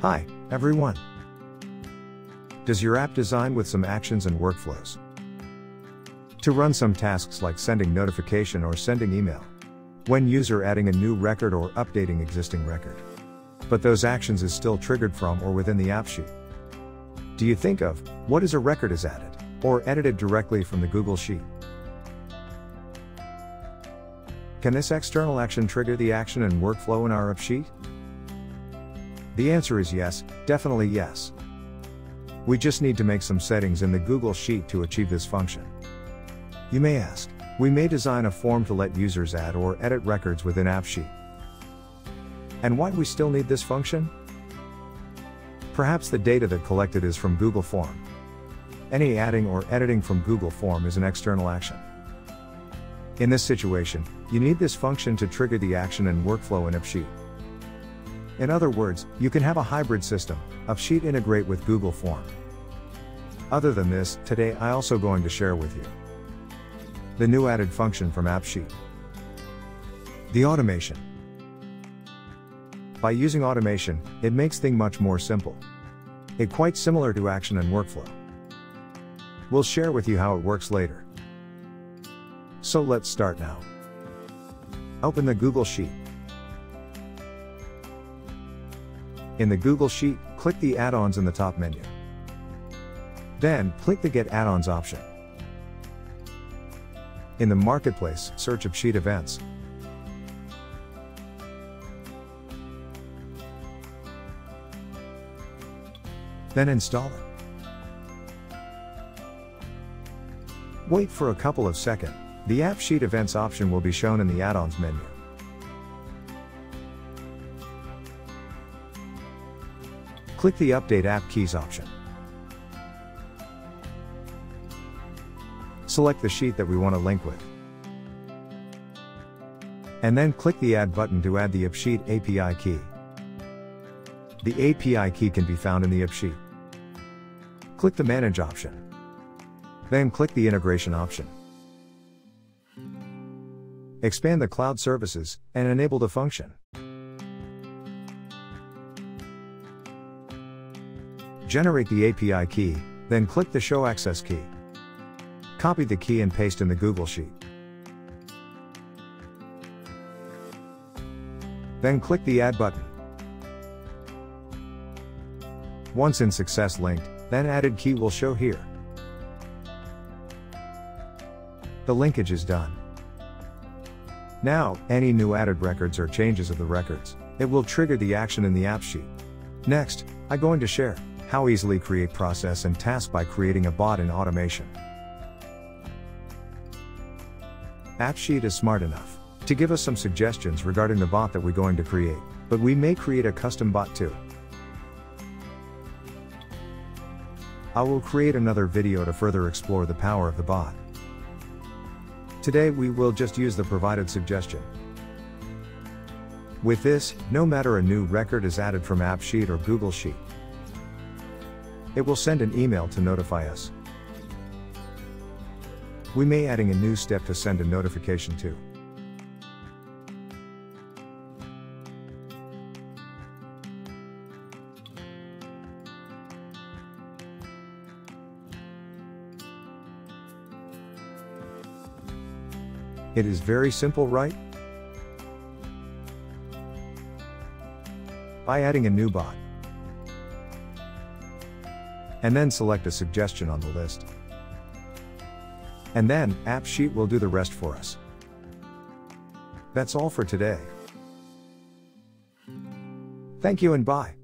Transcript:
Hi, everyone. Does your app design with some actions and workflows? To run some tasks like sending notification or sending email. When user adding a new record or updating existing record. But those actions is still triggered from or within the AppSheet. Do you think of what is a record is added or edited directly from the Google Sheet? Can this external action trigger the action and workflow in our AppSheet? The answer is yes, definitely yes. We just need to make some settings in the Google Sheet to achieve this function. You may ask, we may design a form to let users add or edit records within AppSheet. And why we still need this function? Perhaps the data that collected is from Google Form. Any adding or editing from Google Form is an external action. In this situation, you need this function to trigger the action and workflow in AppSheet. In other words, you can have a hybrid system, AppSheet integrate with Google Form. Other than this, today I also going to share with you the new added function from AppSheet. The automation. By using automation, it makes thing much more simple. It quite similar to action and workflow. We'll share with you how it works later. So let's start now. Open the Google Sheet. In the Google Sheet, click the add-ons in the top menu. Then, click the Get Add-ons option. In the Marketplace, search of Sheet Events. Then install it. Wait for a couple of seconds. The AppSheet Events option will be shown in the Add-ons menu. Click the Update App Keys option. Select the sheet that we want to link with. And then click the Add button to add the AppSheet API key. The API key can be found in the AppSheet. Click the Manage option. Then click the Integration option. Expand the cloud services and enable the function. Generate the API key, then click the Show Access key. Copy the key and paste in the Google Sheet. Then click the Add button. Once in Success linked, then added key will show here. The linkage is done. Now, any new added records or changes of the records, it will trigger the action in the AppSheet. Next, I'm going to share how easily create process and task by creating a bot in automation. AppSheet is smart enough to give us some suggestions regarding the bot that we're going to create, but we may create a custom bot too. I will create another video to further explore the power of the bot. Today we will just use the provided suggestion. With this, no matter a new record is added from AppSheet or Google Sheet, it will send an email to notify us. We may adding a new step to send a notification to. It is very simple right? By adding a new bot. And then select a suggestion on the list. And then, AppSheet will do the rest for us. That's all for today. Thank you and bye.